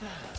Ah.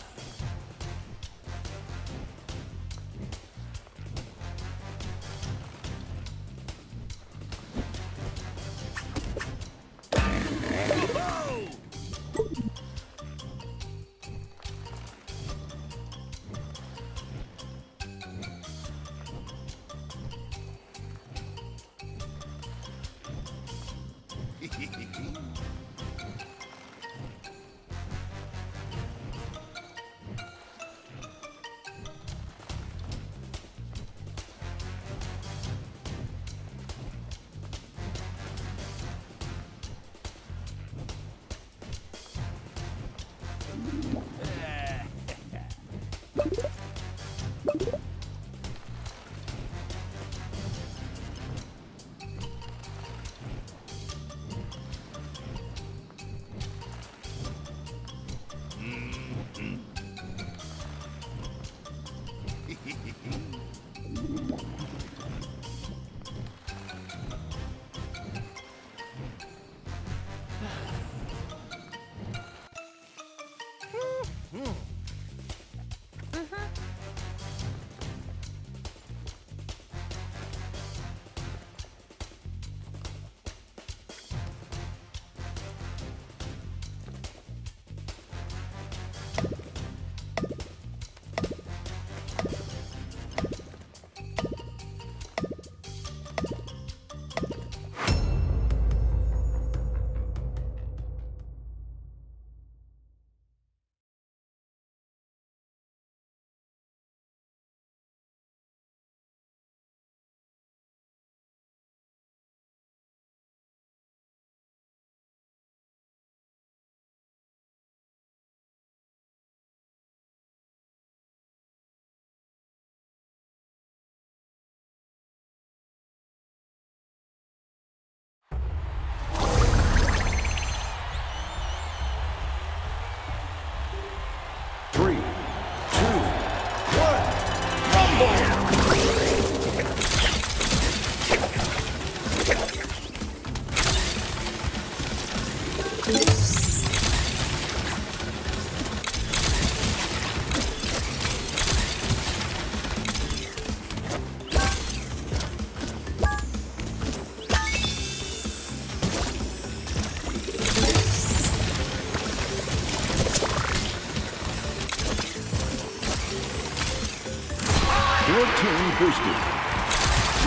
Your team boosted.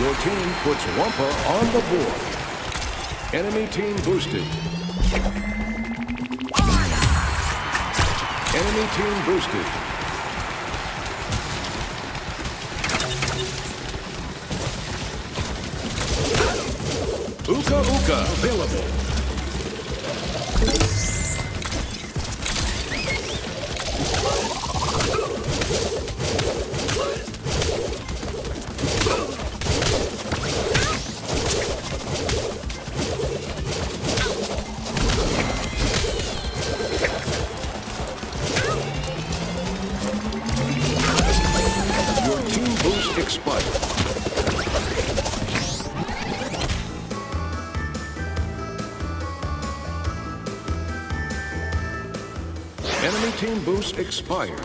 Your team puts Wumpa on the board. Enemy team boosted. Enemy team boosted. Uka Uka available. Enemy team boost expired.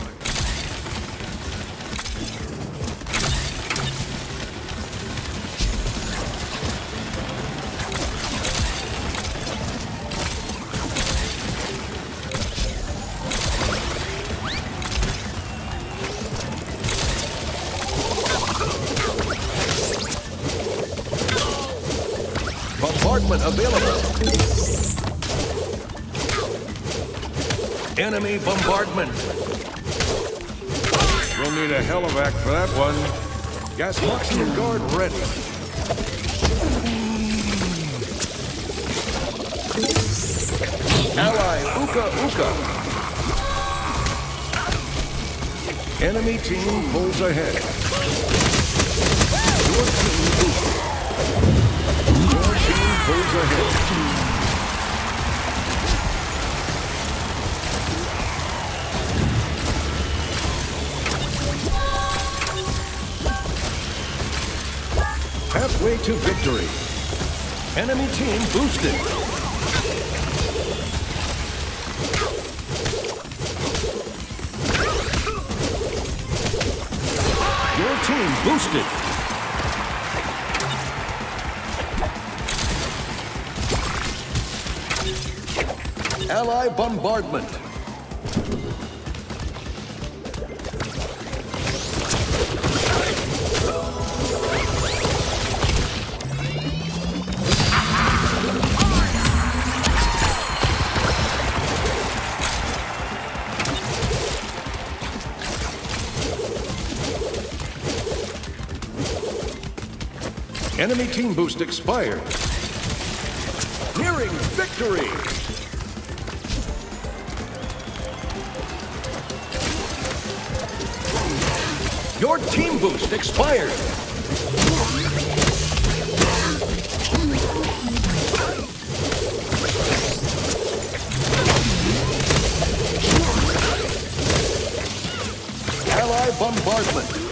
Bombardment available. Enemy bombardment. We'll need a helivac for that one. Gasmoxian guard ready. Ally Uka Uka. Enemy team pulls ahead. Your team. Your team pulls ahead. way to victory. Enemy team boosted. Your team boosted. Ally bombardment. Enemy team boost expired. Nearing victory! Your team boost expired. Ally bombardment.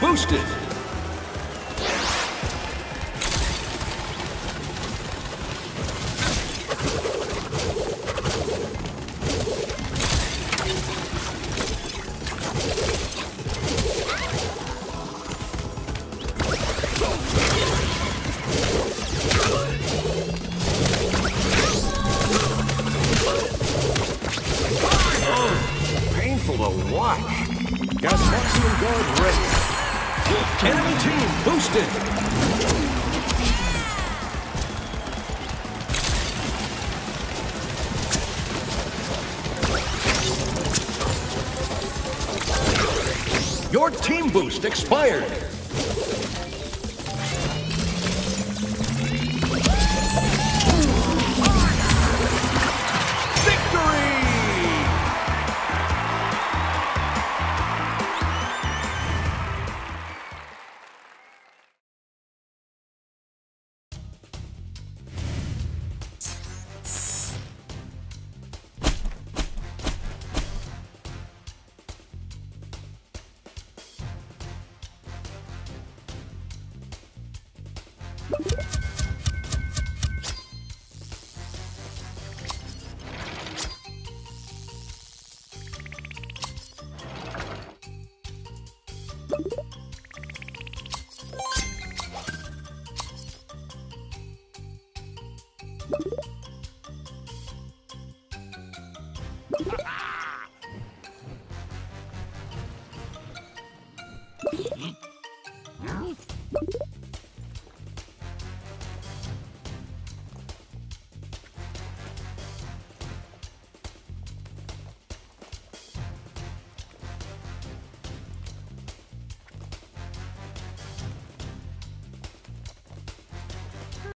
Boosted. Oh, painful to watch. Gasmoxian guard ready. Enemy team boosted. Your team boost expired. Victory! you